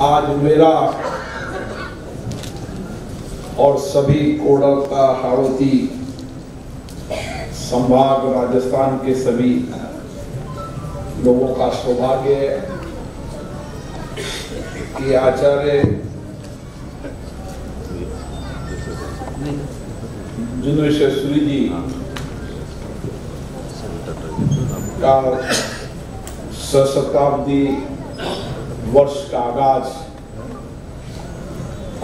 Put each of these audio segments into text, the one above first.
आज मेरा और सभी कोडरता हाड़ोती संभाग, राजस्थान के सभी लोगों का सौभाग्य है कि आचार्य जुनेश्वरी जी का शताब्दी वर्ष का आगाज़।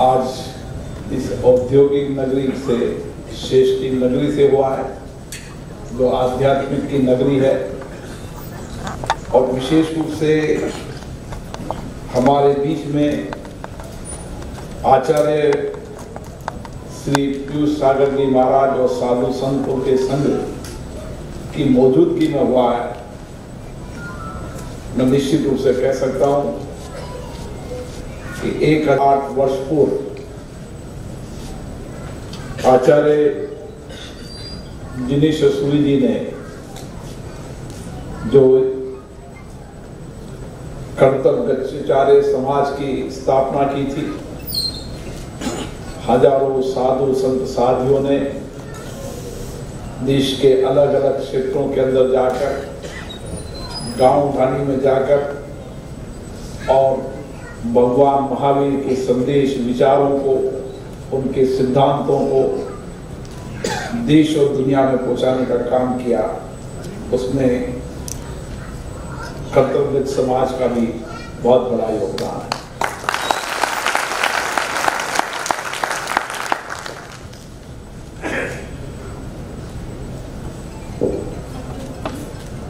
आज इस औद्योगिक नगरी से, शेष की नगरी से हुआ है, जो आध्यात्मिक की नगरी है। और विशेष रूप से हमारे बीच में आचार्य श्री पीयूष सागर जी महाराज और साधु संतों के संघ की मौजूदगी में हुआ है। मैं निश्चित रूप से कह सकता हूँ कि एक आठ वर्ष पूर्व आचार्य जिनेश सूरी जी ने जो कर्तव्य गच्छाचार्य समाज की स्थापना की थी, हज़ारों साधु संत साधियों ने देश के अलग अलग क्षेत्रों के अंदर जाकर गाँव ढाणी में जाकर और भगवान महावीर के संदेश, विचारों को, उनके सिद्धांतों को देश और दुनिया में पहुँचाने का काम किया। उसमें कर्तव्य समाज का भी बहुत बड़ा योगदान है।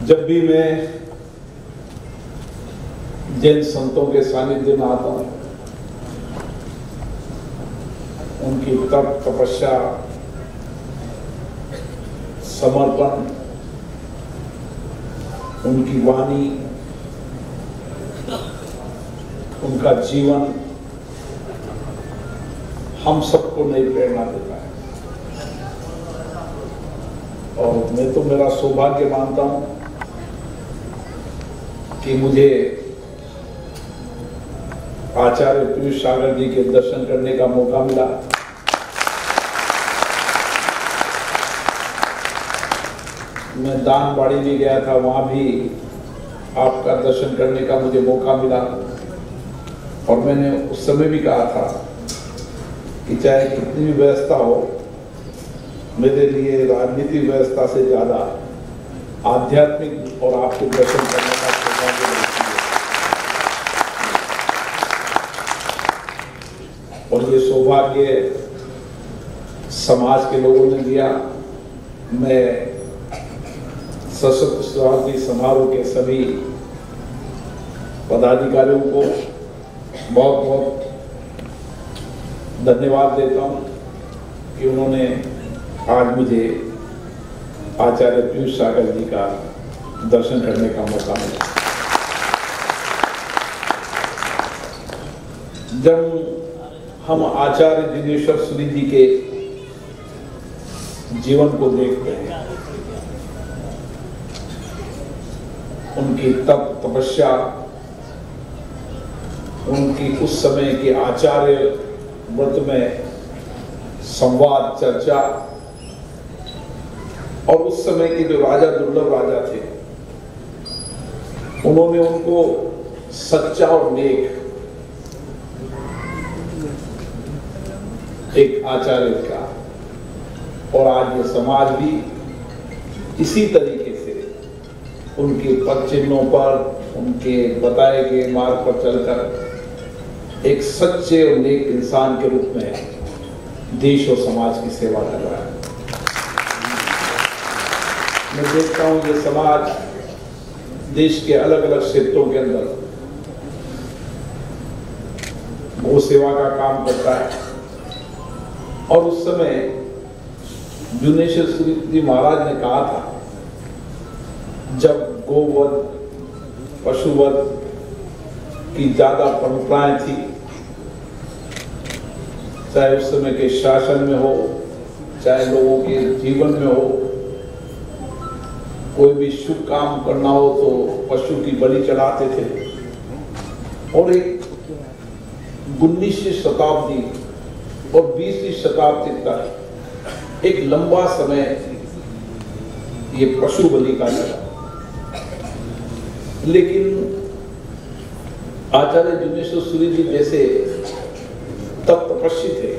जब भी मैं जैन संतों के सानिध्य में आता हूँ, उनकी तप, तपस्या, समर्पण, उनकी वाणी, उनका जीवन हम सबको नई प्रेरणा देता है। और मैं तो मेरा सौभाग्य मानता हूँ कि मुझे आचार्य पीयूष सागर जी के दर्शन करने का मौका मिला। मैं दानबाड़ी भी गया था, वहाँ भी आपका दर्शन करने का मुझे मौका मिला। और मैंने उस समय भी कहा था कि चाहे कितनी भी व्यवस्था हो, मेरे लिए राजनीतिक व्यवस्था से ज़्यादा आध्यात्मिक और आपके दर्शन करने का सौभाग्य मिलती है और ये सौभाग्य समाज के लोगों ने दिया। मैं सशस्त्र शताब्दी समारोह के सभी पदाधिकारियों को बहुत बहुत धन्यवाद देता हूँ कि उन्होंने आज मुझे आचार्य पीयूष सागर जी का दर्शन करने का मौका मिला। जब हम आचार्य जिनेश्वर श्री जी के जीवन को देखते हैं। उनकी तप, तपस्या, उनकी उस समय के आचार्य व्रत में संवाद, चर्चा, और उस समय के जो राजा, दुर्लभ राजा थे, उन्होंने उनको सच्चा और नेक एक आचार्य का। और आज ये समाज भी इसी तरीके से उनके पद चिन्हों पर, उनके बताए गए मार्ग पर चलकर एक सच्चे और नेक इंसान के रूप में देश और समाज की सेवा कर रहा है। मैं देखता हूँ ये समाज देश के अलग अलग क्षेत्रों के अंदर वो सेवा का काम करता है। और उस समय जुनेश्वर जी महाराज ने कहा था, जब गोवध, पशुवध की ज़्यादा परंपराएँ थी, चाहे उस समय के शासन में हो, चाहे लोगों के जीवन में हो, कोई भी शुभ काम करना हो तो पशु की बलि चढ़ाते थे। और एक उन्नीसवीं शताब्दी और बीसवीं शताब्दी तक एक लंबा समय ये पशु बलि का चला। लेकिन आचार्य जुनेश्वर सूर्य जी जैसे तब तपस्वी थे,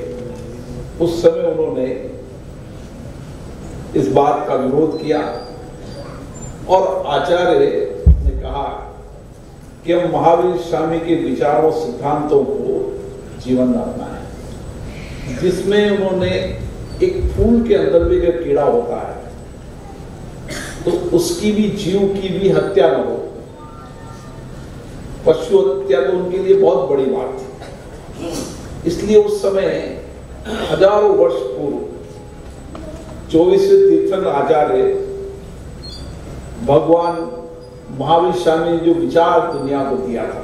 उस समय उन्होंने इस बात का विरोध किया और आचार्य ने कहा कि हम महावीर स्वामी के विचारों सिद्धांतों को जीवन में अपनाएँ जिसमें उन्होंने एक फूल के अंदर भी जब कीड़ा होता है तो उसकी भी जीव की भी हत्या न हो। पशु हत्या तो उनके लिए बहुत बड़ी बात थी। इसलिए उस समय हज़ारों वर्ष पूर्व चौबीस तीर्थन आचार्य भगवान महावीर स्वामी ने जो विचार दुनिया को दिया था,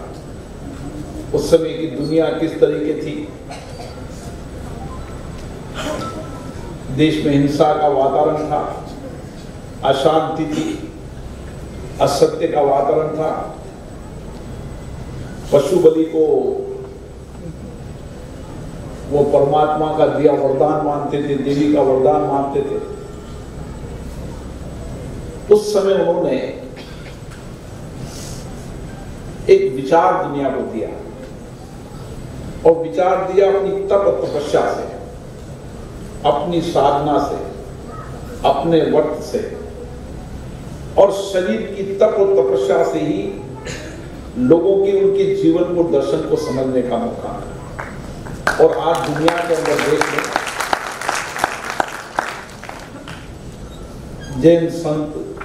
उस समय की दुनिया किस तरीके थी देश में हिंसा का वातावरण था, अशांति थी, असत्य का वातावरण था पशु बलि को वो परमात्मा का दिया वरदान मानते थे, देवी का वरदान मानते थे। उस समय उन्होंने एक विचार दुनिया को दिया और विचार दिया अपनी तप तपस्या से। अपनी साधना से, अपने वक्त से, और शरीर की तप और तपस्या से ही लोगों के, उनके जीवन को, दर्शन को समझने का मौका मिला। और आज दुनिया के अंदर देश में जैन संत,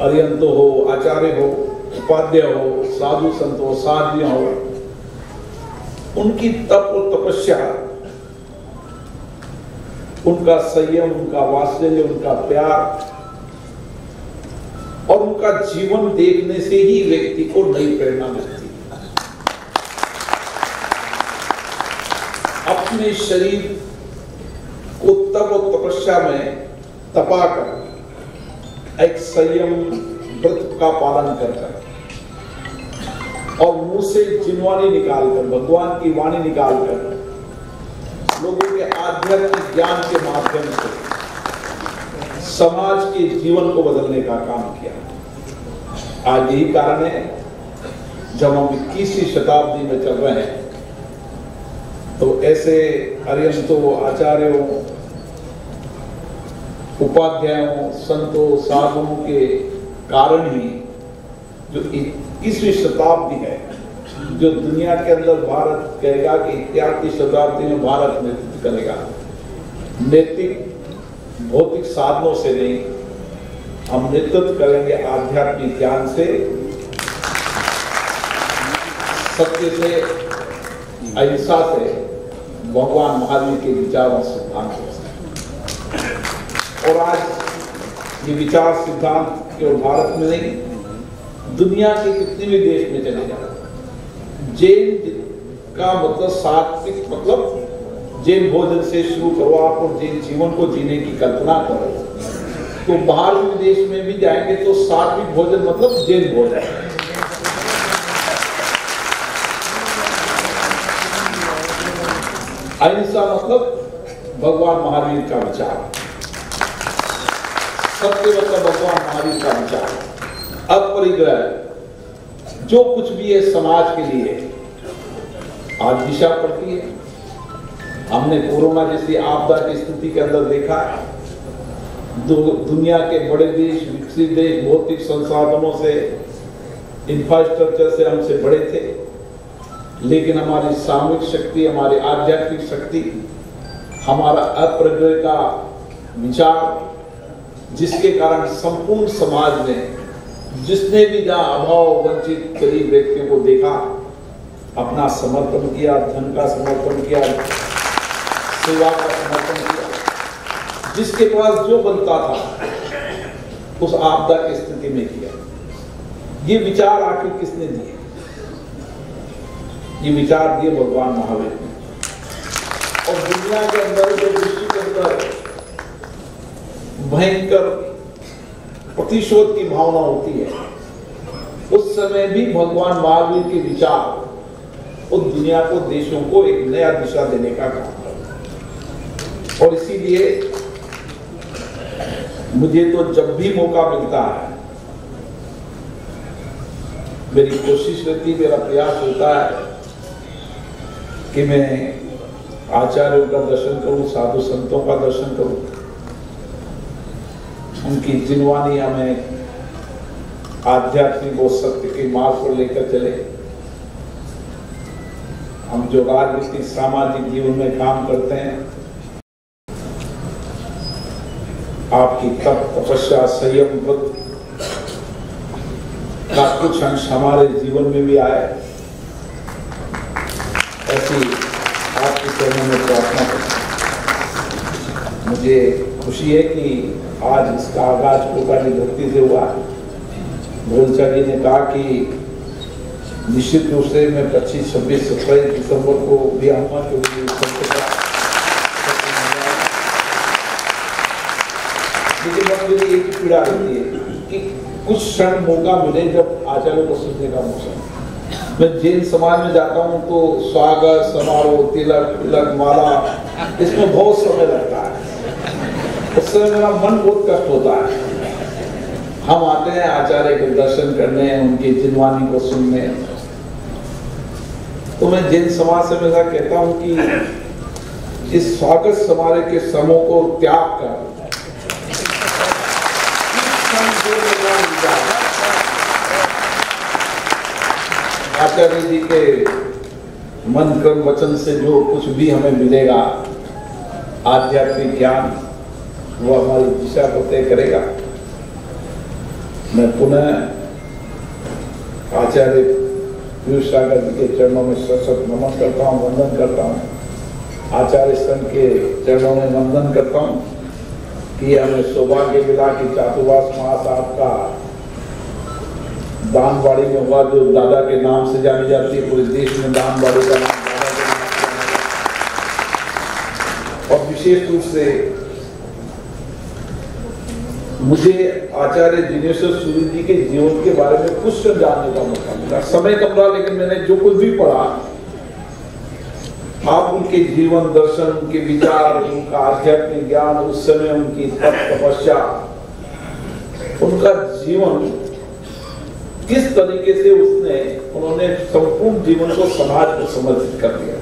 अरियंत हो, आचार्य हो, उपाध्याय हो, साधु संत हो साध्य हो, उनकी तप और तपस्या उनका संयम, उनका वात्सल्य, उनका प्यार और उनका जीवन देखने से ही व्यक्ति को नई प्रेरणा मिलती अपने शरीर को तप और तपस्या में तपा कर, एक संयम व्रत का पालन कर कर और मुँह से जिनवानी निकालकर भगवान की वाणी निकालकर आध्यात्मिक ज्ञान के माध्यम से समाज के जीवन को बदलने का काम किया। आज यही कारण है, जब हम इक्कीसवीं शताब्दी में चल रहे हैं तो ऐसे अरियंतों, आचार्यों, उपाध्यायों, संतों, साधुओं के कारण ही जो इक्कीसवीं शताब्दी है जो दुनिया के अंदर भारत कहेगा कि इत्यादि शताब्दी में भारत नेतृत्व करेगा। नैतिक, भौतिक साधनों से नहीं, हम नेतृत्व करेंगे आध्यात्मिक ज्ञान से। सत्य से, अहिंसा से, भगवान महावीर के विचारों सिद्धांतों से। और आज ये विचार सिद्धांत केवल भारत में नहीं, दुनिया के कितने भी देश में चले जाए जैन का मतलब सात्विक मतलब जैन भोजन से शुरू करो आप और जैन जीवन को जीने की कल्पना करो। तो बाहर विदेश में भी जाएँगे तो सात्विक भोजन मतलब जैन भोजन। अहिंसा मतलब भगवान महावीर का विचार। सत्य मतलब भगवान महावीर का विचार। अपरिग्रह। जो कुछ भी है समाज के लिए आज दिशा पड़ती है। हमने कोरोना जैसी आपदा की स्थिति के अंदर देखा दु, दुनिया के बड़े देश विकसित देश भौतिक संसाधनों से इंफ्रास्ट्रक्चर से हमसे बड़े थे। लेकिन हमारी सामूहिक शक्ति हमारी आध्यात्मिक शक्ति हमारा अप्रग्रह का विचार जिसके कारण संपूर्ण समाज में जिसने भी जहाँ अभाव वंचित गरीब व्यक्तियों को देखा, अपना समर्पण किया, धन का समर्पण किया, सेवा का समर्पण किया, जिसके पास जो बनता था, उस आपदा की स्थिति में किया। ये विचार आखिर किसने दिए? ये विचार दिए भगवान महावीर ने। और दुनिया के अंदर जो विश्व के अंदर भयंकर प्रतिशोध की भावना होती है। उस समय भी भगवान महावीर के विचार उस दुनिया को, देशों को एक नया दिशा देने का काम कर और इसीलिए मुझे तो जब भी मौका मिलता है, मेरी कोशिश रहती, मेरा प्रयास होता है कि मैं आचार्यों का दर्शन करूँ, साधु संतों का दर्शन करूँ। उनकी जिनवानी हमें आध्यात्मिक और सत्य के मार्ग पर लेकर चले हम जो राजनीतिक सामाजिक जीवन में काम करते हैं, आपकी तप, तपस्या, संयम का कुछ अंश हमारे जीवन में भी आए ऐसी आपकी चरणों में प्रार्थना करता हूँ। मुझे खुशी है कि आज इसका आगाज़ कोटाली भक्ति से हुआ। गोलचा ने कहा कि निश्चित रूप से मैं 25, 26, 27 दिसंबर को भी आऊँगा क्योंकि मेरी एक पीड़ा रहती है कि कुछ क्षण मौका मिले जब आचार्यों को सुनने का मौका मैं जैन समाज में जाता हूँ तो स्वागत समारोह तिलक तिलक माला इसमें बहुत समय लगता है। उस समय मेरा मन बहुत कष्ट होता है। हम आते हैं आचार्य के दर्शन करने, उनकी जिनवानी को सुनने। तो मैं जैन समाज से हमेशा कहता हूँ कि इस स्वागत समारोह के समूह को त्याग कर। आचार्य जी के मन कर्म वचन से जो कुछ भी हमें मिलेगा, आध्यात्मिक ज्ञान वो हमारी दिशा को तय करेगा मैं पुनः आचार्य पीयूष सागर जी के चरणों में सशक्त नमन करता हूँ, वंदन करता हूँ आचार्य संघ के चरणों में वंदन करता हूँ कि हमें सौभाग्य मिला कि चातुर्वास महासाहब का दानबाड़ी में हुआ जो दादा के नाम से जानी जाती है, पूरे देश में दानबाड़ी का नाम। और विशेष रूप से मुझे आचार्य जिनेश्वर सूर्य जी के जीवन के बारे में कुछ जानने का मौका मिला। समय कम रहा, लेकिन मैंने जो कुछ भी पढ़ा, आप उनके जीवन, दर्शन, उनके विचार, उनका आध्यात्मिक ज्ञान, उस समय उनकी तप, तपस्या, उनका जीवन किस तरीके से उसने, उन्होंने संपूर्ण जीवन को समाज को समर्पित कर दिया।